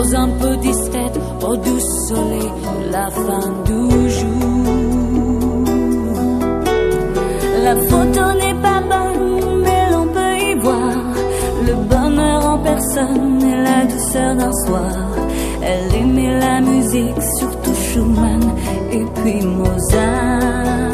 pose un peu discrète au doux soleil la fin du jour. La photo n'est pas bonne, mais l'on peut y voir le bonheur en personne et la douceur d'un soir. Elle aimait la musique, surtout Schumann et puis Mozart.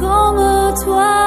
comme toi.